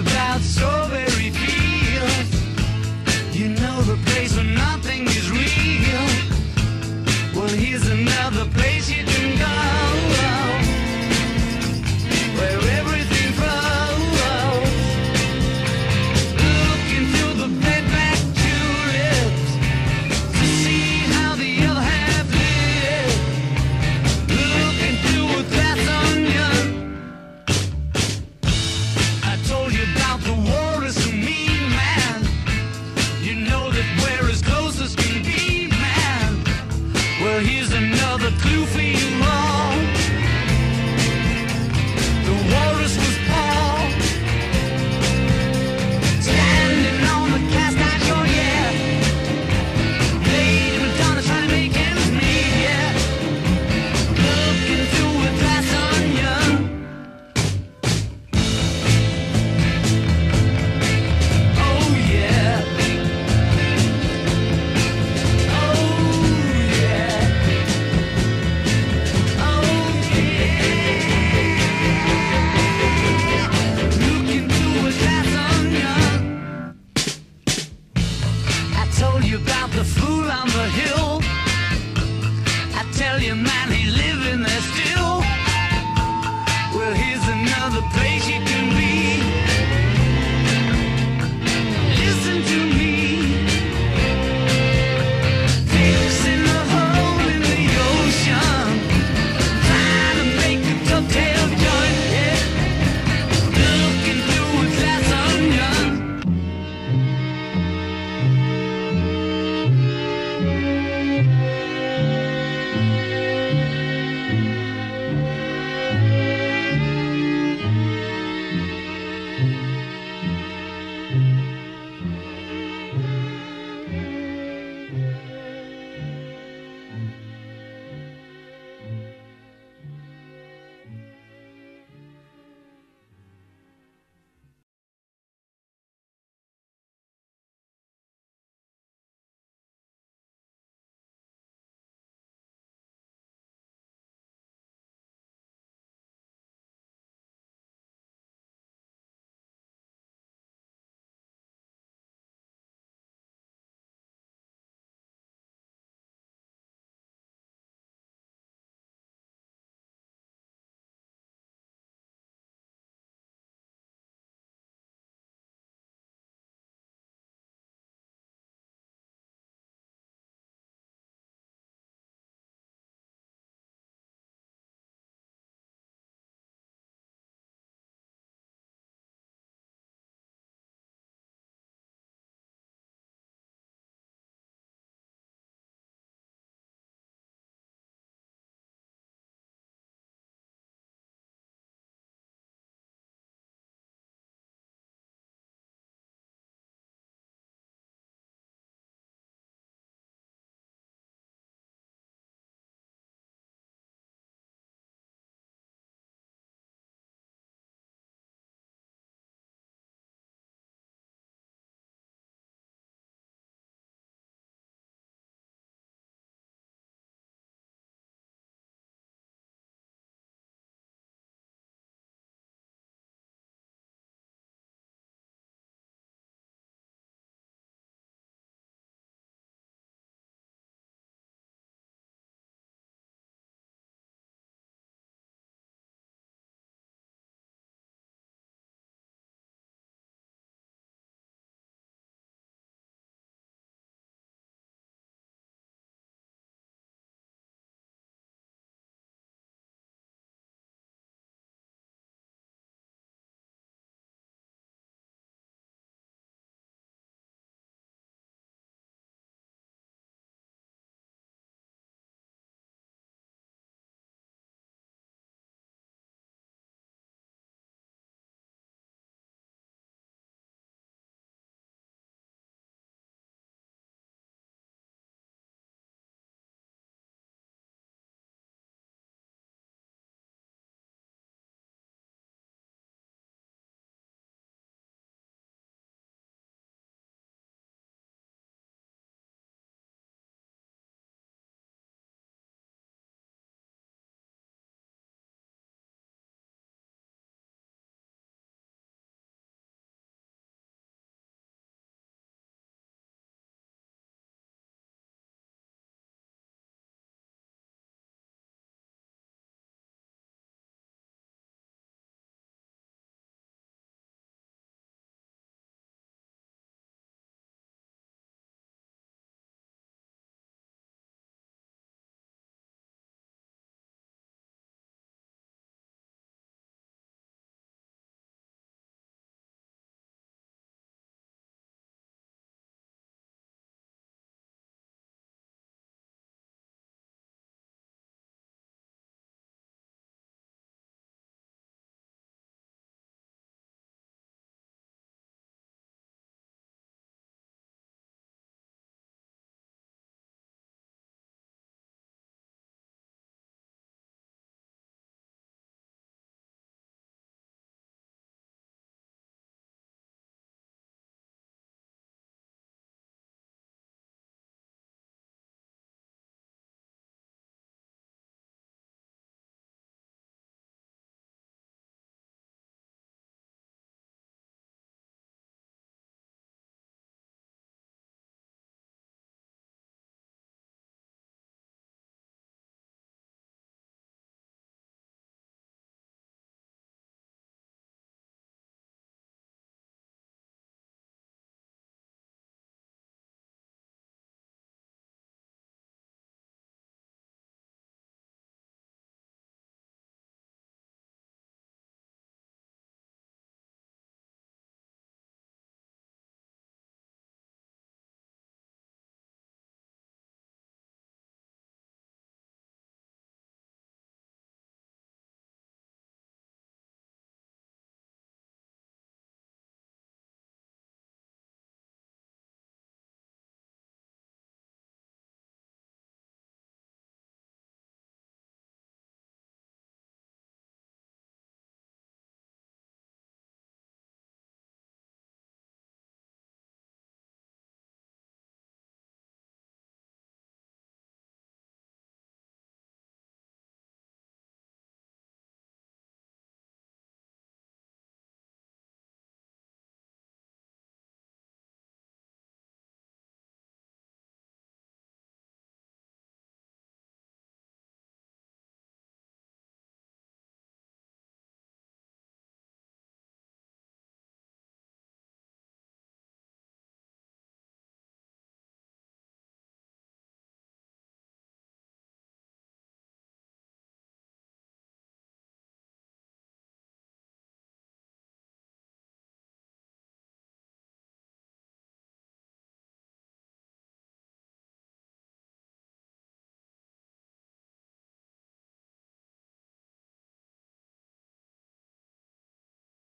about so